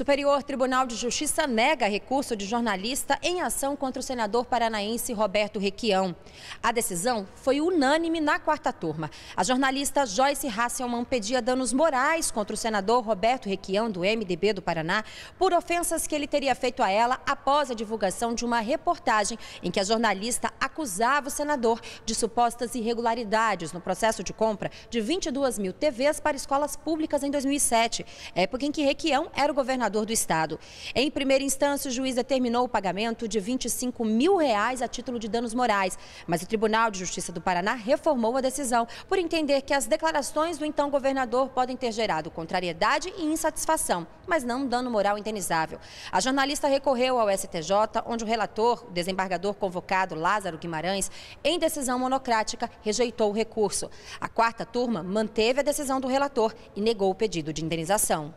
Superior Tribunal de Justiça nega recurso de jornalista em ação contra o senador paranaense Roberto Requião. A decisão foi unânime na quarta turma. A jornalista Joyce Hasselman pedia danos morais contra o senador Roberto Requião, do MDB do Paraná, por ofensas que ele teria feito a ela após a divulgação de uma reportagem em que a jornalista acusava o senador de supostas irregularidades no processo de compra de 22 mil TVs para escolas públicas em 2007, época em que Requião era o governador do estado. Em primeira instância, o juiz determinou o pagamento de 25 mil reais a título de danos morais, mas o Tribunal de Justiça do Paraná reformou a decisão por entender que as declarações do então governador podem ter gerado contrariedade e insatisfação, mas não dano moral indenizável. A jornalista recorreu ao STJ, onde o relator, o desembargador convocado Lázaro Guimarães, em decisão monocrática, rejeitou o recurso. A quarta turma manteve a decisão do relator e negou o pedido de indenização.